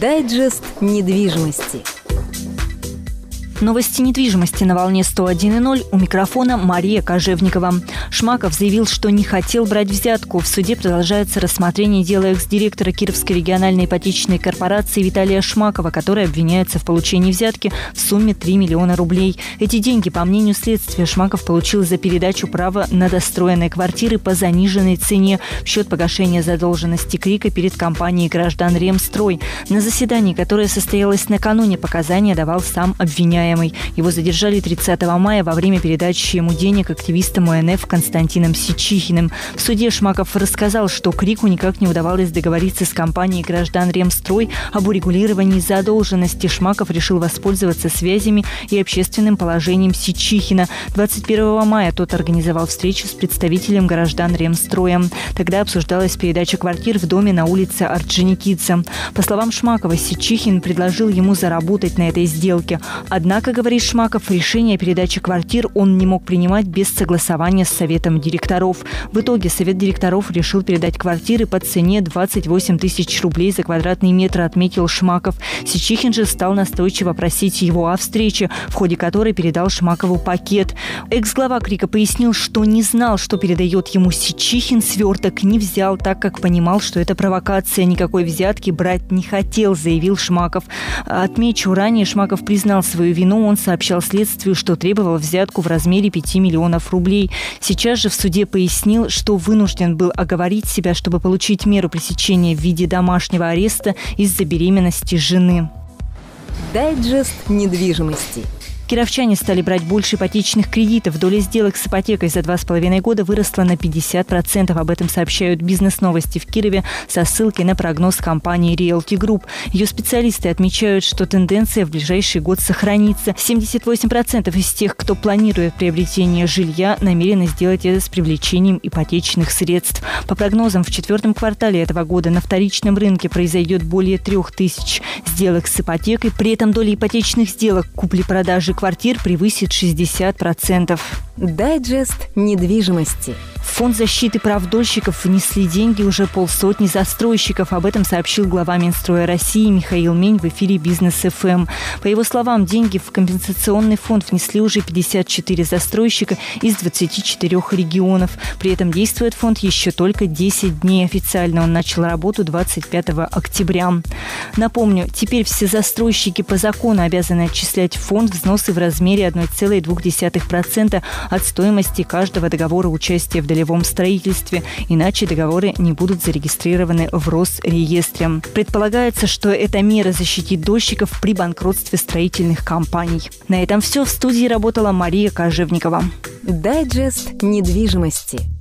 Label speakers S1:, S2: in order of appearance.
S1: Дайджест недвижимости.
S2: Новости недвижимости на волне 101.0 у микрофона Мария Кожевникова. Шмаков заявил, что не хотел брать взятку. В суде продолжается рассмотрение дела экс-директора Кировской региональной ипотечной корпорации Виталия Шмакова, который обвиняется в получении взятки в сумме 3 миллиона рублей. Эти деньги, по мнению следствия, Шмаков получил за передачу права на достроенные квартиры по заниженной цене в счет погашения задолженности Крика перед компанией граждан Ремстрой. На заседании, которое состоялось накануне, показания давал сам обвиняемый обвиняемый. Его задержали 30 мая во время передачи ему денег активистам ОНФ Константином Сичихиным. В суде Шмаков рассказал, что Крику никак не удавалось договориться с компанией граждан Ремстрой об урегулировании задолженности. Шмаков решил воспользоваться связями и общественным положением Сичихина. 21 мая тот организовал встречу с представителем граждан Ремстроя. Тогда обсуждалась передача квартир в доме на улице Орджоникидзе. По словам Шмакова, Сичихин предложил ему заработать на этой сделке. Однако Однако, говорит Шмаков, решение о передаче квартир он не мог принимать без согласования с Советом директоров. В итоге Совет директоров решил передать квартиры по цене 28 тысяч рублей за квадратный метр, отметил Шмаков. Сичихин же стал настойчиво просить его о встрече, в ходе которой передал Шмакову пакет. Экс-глава Крика пояснил, что не знал, что передает ему Сичихин, сверток не взял, так как понимал, что это провокация, никакой взятки брать не хотел, заявил Шмаков. Отмечу, ранее Шмаков признал свою вину вину он сообщал следствию, что требовал взятку в размере 5 миллионов рублей. Сейчас же в суде пояснил, что вынужден был оговорить себя, чтобы получить меру пресечения в виде домашнего ареста из-за беременности жены.
S1: Дайджест недвижимости –
S2: Кировчане стали брать больше ипотечных кредитов. Доля сделок с ипотекой за два с половиной года выросла на 50%. Об этом сообщают бизнес-новости в Кирове со ссылкой на прогноз компании Realty Group. Ее специалисты отмечают, что тенденция в ближайший год сохранится. 78% из тех, кто планирует приобретение жилья, намерены сделать это с привлечением ипотечных средств. По прогнозам, в четвертом квартале этого года на вторичном рынке произойдет более трех тысяч сделок с ипотекой. При этом доля ипотечных сделок купли-продажи квартир превысит 60%.
S1: Дайджест недвижимости.
S2: Фонд защиты прав дольщиков внесли деньги уже полсотни застройщиков. Об этом сообщил глава Минстроя России Михаил Мень в эфире «Бизнес ФМ». По его словам, деньги в компенсационный фонд внесли уже 54 застройщика из 24 регионов. При этом действует фонд еще только 10 дней. Официально он начал работу 25 октября. Напомню, теперь все застройщики по закону обязаны отчислять в фонд взносы в размере 1,2% от стоимости каждого договора участия в долевом строительстве, иначе договоры не будут зарегистрированы в Росреестре. Предполагается, что эта мера защитит дольщиков при банкротстве строительных компаний. На этом все. В студии работала Мария Кожевникова.
S1: Дайджест недвижимости.